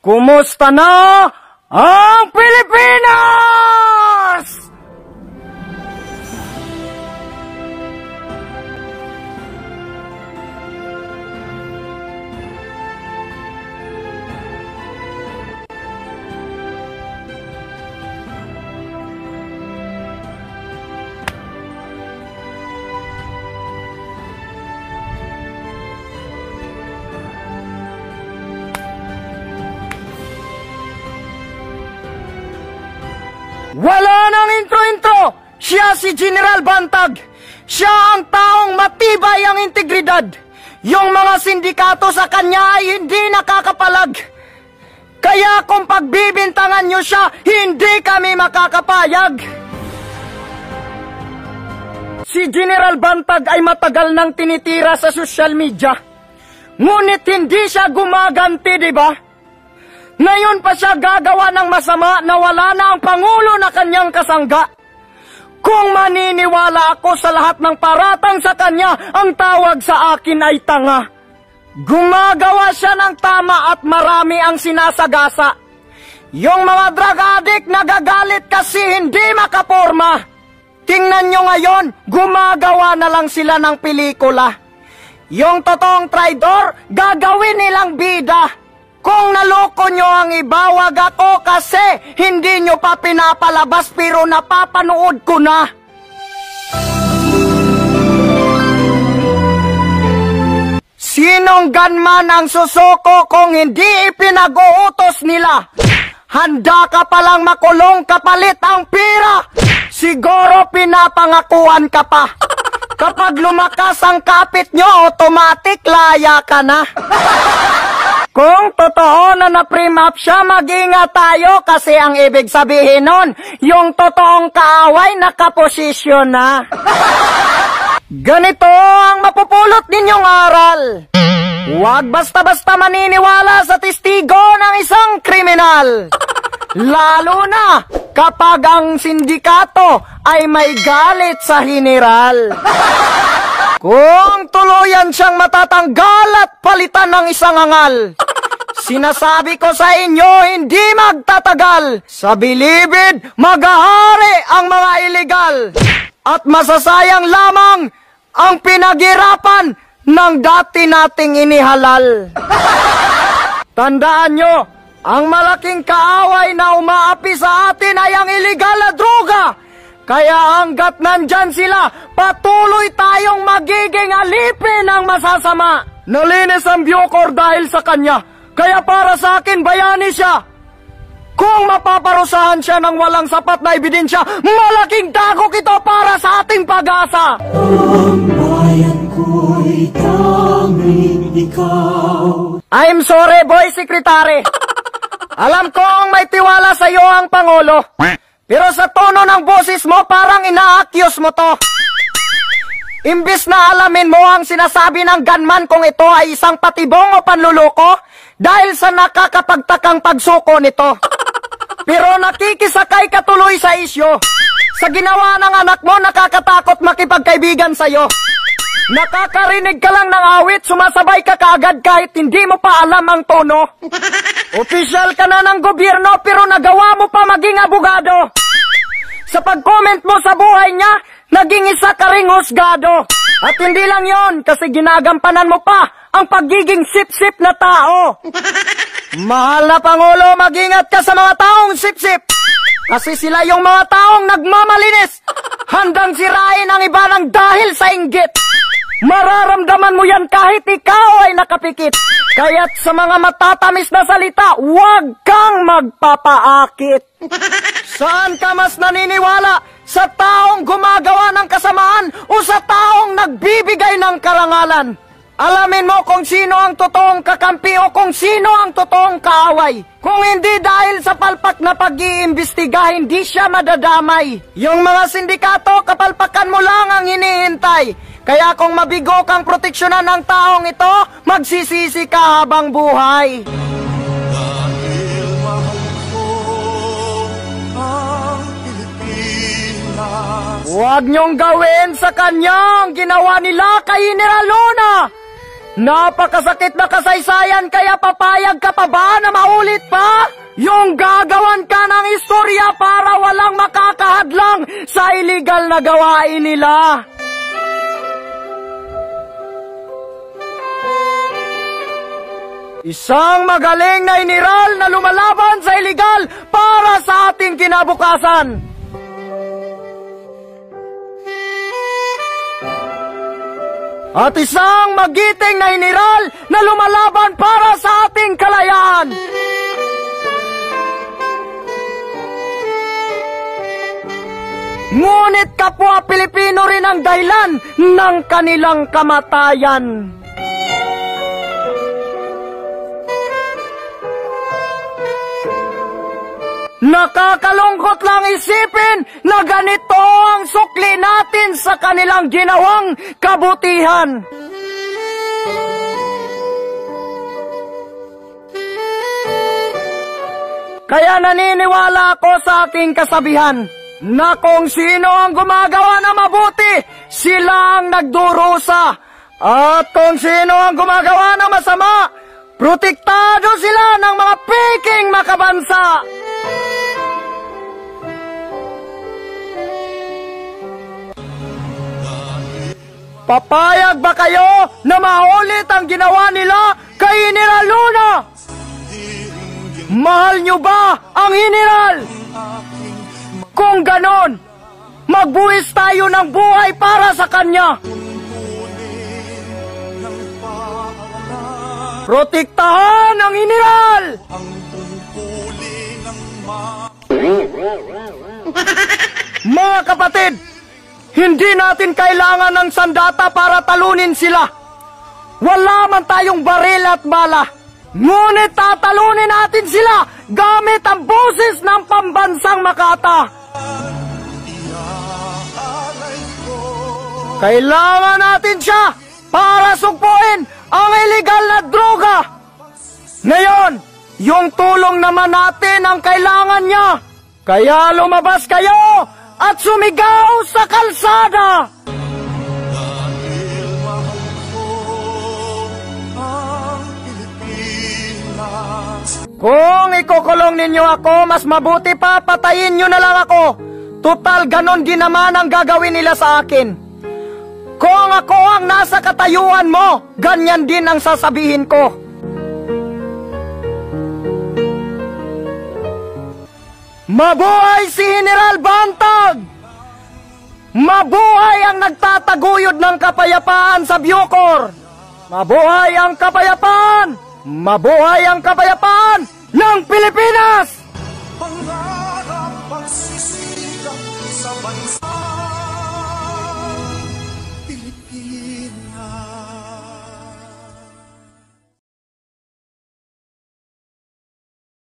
Kumusta na ang Pilipinas? Si General Bantag! Siya ang taong matibay ang integridad! Yung mga sindikato sa kanya ay hindi nakakapalag! Kaya kung pagbibintangan nyo siya, hindi kami makakapayag! Si General Bantag ay matagal nang tinitira sa social media. Ngunit hindi siya gumaganti, di ba? Ngayon pa siya gagawa ng masama na wala na ang Pangulo na kanyang kasangga. Kung maniniwala ako sa lahat ng paratang sa kanya, ang tawag sa akin ay tanga. Gumagawa siya ng tama at marami ang sinasagasa. Yung mga drug addict nagagalit kasi hindi makaporma. Tingnan nyo ngayon, gumagawa na lang sila ng pelikula. Yung totoong traidor, gagawin nilang bida. Kung naloko nyo ang iba, wag ako kasi hindi nyo pa pinapalabas pero napapanood ko na. Sinong ganman ang susuko kung hindi ipinag-uutos nila? Handa ka palang makulong kapalit ang pira. Siguro pinapangakuan ka pa. Kapag lumakas ang kapit nyo, automatic laya ka na. Kung totoo na na-prim up siya, mag-ingat tayo kasi ang ibig sabihin nun, yung totoong kaaway nakaposisyon na. Ganito ang mapupulot ninyong aral. Huwag basta-basta maniniwala sa testigo ng isang kriminal. Lalo na kapag ang sindikato ay may galit sa general. Kung tuluyan siyang matatanggal at palitan ng isang angal, sinasabi ko sa inyo hindi magtatagal. Sa bilibid, magahari ang mga iligal. At masasayang lamang ang pinaghirapan ng dati nating inihalal. Tandaan nyo, ang malaking kaaway na umaapi sa atin ay ang iligal na droga. Kaya hanggat nandyan sila, patuloy tayong magiging alipin ng masasama. Nalinis ang Bucor dahil sa kanya. Kaya para sa akin, bayani siya. Kung mapaparusahan siya ng walang sapat na ebidensya, malaking dagok ito para sa ating pag-asa. Ang bayan ko'y tanging ikaw. I'm sorry, boy secretary. Alam kong may tiwala sa iyo ang Pangulo. Pero sa tono ng boses mo, parang ina-accuse mo to. Imbis na alamin mo ang sinasabi ng gunman kung ito ay isang patibong o panluloko dahil sa nakakapagtakang pagsuko nito. Pero nakikisakay ka tuloy sa isyo. Sa ginawa ng anak mo, nakakatakot makipagkaibigan sa'yo. Nakakarinig ka lang ng awit, sumasabay ka kaagad kahit hindi mo pa alam ang tono. Opisyal ka na ng gobyerno pero nagawa mo pa maging abogado. Sa pag-comment mo sa buhay niya, naging isa ka ring husgado. At hindi lang yon kasi ginagampanan mo pa ang pagiging sip-sip na tao. Mahal na Pangulo, mag-ingat ka sa mga taong sip-sip. Kasi sila yung mga taong nagmamalinis. Handang sirain ang iba ng dahil sa inggit. Mararamdaman mo yan kahit ikaw ay nakapikit. Kaya't sa mga matatamis na salita, huwag kang magpapaakit. Saan ka mas naniniwala? Sa taong gumagawa ng kasamaan o sa taong nagbibigay ng karangalan? Alamin mo kung sino ang totoong kakampi o kung sino ang totoong kaaway. Kung hindi dahil sa palpak na pag-iimbestiga, hindi siya madadamay. Yung mga sindikato, kapalpakan mo lang ang hinihintay. Kaya kung mabigo kang proteksyonan ng taong ito, magsisisi ka habang buhay. Huwag niyong gawin sa kanya ang ginawa nila kay General Luna Napakasakit na kasaysayan kaya papayag ka pa ba na maulit pa? Yung gagawan ka ng istorya para walang makakahadlang sa illegal na gawain nila. Isang magaling na iniral na lumalaban sa illegal para sa ating kinabukasan. At isang magiting na iniral na lumalaban para sa ating kalayaan. Ngunit kapwa Pilipino rin ang dahilan ng kanilang kamatayan. Nakakalungkot lang isipin na ganito ang sukli natin sa kanilang ginawang kabutihan. Kaya naniniwala ako sa aking kasabihan na kung sino ang gumagawa na mabuti, sila ang nagdurusa. At kung sino ang gumagawa na masama, protektado sila ng mga peking makabansa. Papayag ba kayo na maulit ang ginawa nila kay General Luna? Mahal nyo ba ang General? Kung ganon, magbuwis tayo ng buhay para sa kanya. Protektahan ang General! Mga kapatid, hindi natin kailangan ng sandata para talunin sila. Wala man tayong baril at bala. Ngunit tatalunin natin sila gamit ang boses ng pambansang Makata. Kailangan natin siya para sugpuin ang illegal na droga. Ngayon, yung tulong naman natin ang kailangan niya. Kaya lumabas kayo at sumigaw sa kalsada. Dahil mahal ko ang Pilipinas. Kung ikukulong ninyo ako, mas mabuti pa patayin nyo na lang ako. Total ganon din naman ang gagawin nila sa akin. Kung ako ang nasa katayuan mo, ganyan din ang sasabihin ko. Mabuhay si General Bantag! Mabuhay ang nagtataguyod ng kapayapaan sa Bucor! Mabuhay ang kapayapaan! Mabuhay ang kapayapaan ng Pilipinas! Pangarap pagsisikap sa